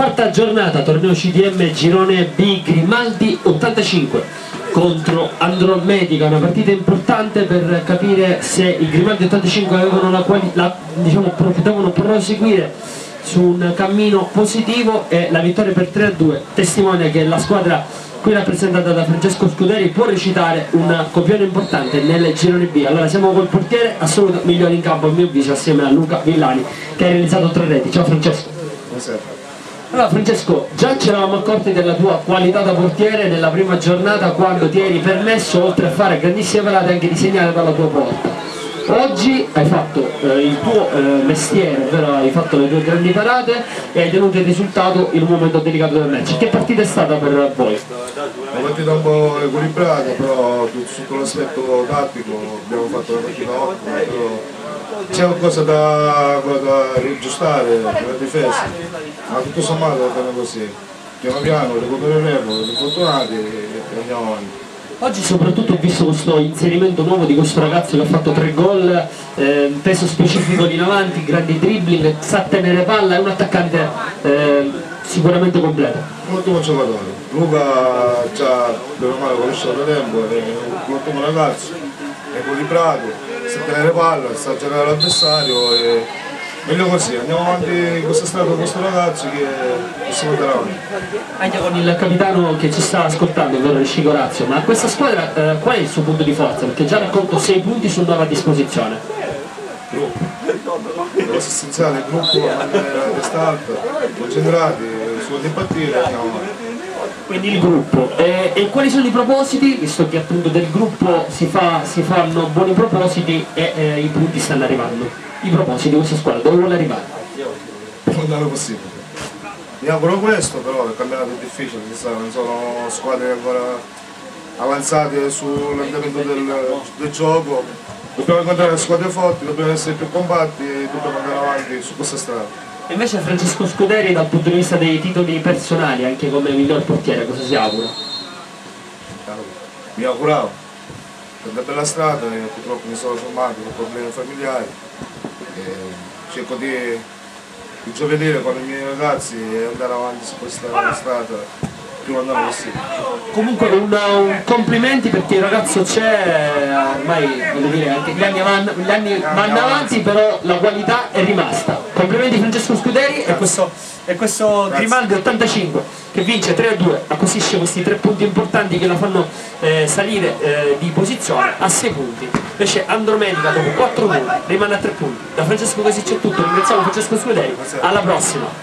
quarta giornata, torneo CDM Girone B Grimaldi 85 contro Andromedica, una partita importante per capire se i Grimaldi 85 avevano la quali, la, diciamo, potevano proseguire su un cammino positivo e la vittoria per 3-2 testimonia che la squadra qui rappresentata da Francesco Scuderi può recitare un copione importante nel girone B. Allora siamo col portiere assoluto migliore in campo a mio avviso assieme a Luca Villani che ha realizzato tre reti. Ciao Francesco. Buonasera. Allora Francesco, già ci eravamo accorti della tua qualità da portiere nella prima giornata quando ti eri permesso, oltre a fare grandissime parate, anche di segnare dalla tua porta. Oggi hai fatto eh, il tuo eh, mestiere, ovvero hai fatto le tue grandi parate e hai tenuto il risultato in un momento delicato del match. Che partita è stata per voi? Una partita un po' equilibrata, però sotto l'aspetto tattico abbiamo fatto una partita ottima, però c'è qualcosa da, da riaggiustare nella difesa, ma tutto sommato va bene così. Piano piano recupereremo gli infortunati e andiamo avanti. Oggi soprattutto ho visto questo inserimento nuovo di questo ragazzo che ha fatto tre gol, eh, peso specifico in avanti, grandi dribbling, sa tenere palla, è un attaccante eh, sicuramente completo. Un ottimo giocatore, Luca già bene o male conosciuto da tempo, è un ottimo ragazzo, è equilibrato, sa tenere palla, sa girare l'avversario e meglio così, andiamo avanti in questa strada con questo ragazzo che possiamo andare avanti. Anche con il capitano che ci sta ascoltando, ovvero Rishi Corazio, ma questa squadra eh, qual è il suo punto di forza? Perché già racconto 6 punti su nuova disposizione. gruppo. La cosa essenziale, il gruppo a testa alta, concentrati, su di partire e andiamo avanti. Quindi il gruppo. E, e quali sono i propositi? Visto che appunto del gruppo si, fa, si fanno buoni propositi e eh, i punti stanno arrivando. I propositi di questa squadra, dove vuole arrivare? Fondale possibile. Mi auguro questo, però il campionato è difficile, si sa, non sono squadre ancora avanzate sull'andamento del, del gioco. Dobbiamo incontrare squadre forti, dobbiamo essere più compatti e dobbiamo andare avanti su questa strada. Invece Francesco Scuderi dal punto di vista dei titoli personali, anche come miglior portiere, cosa si augura? Mi auguravo. Per una bella strada e purtroppo mi sono fermato per problemi familiari. Cerco di, di giovedere con i miei ragazzi e andare avanti su questa strada più lontano possibile. Comunque un, un complimenti perché il ragazzo c'è, ormai voglio dire, anche gli anni, van- gli anni vanno avanti, però la qualità è rimasta. Complimenti Francesco Scuderi e questo, e questo Grimaldi 85 che vince 3-2, acquisisce questi tre punti importanti che la fanno eh, salire eh, di posizione a 6 punti. Invece Andromedica dopo 4 punti rimane a 3 punti. Da Francesco Così c'è tutto, ringraziamo Francesco Scuderi, alla prossima!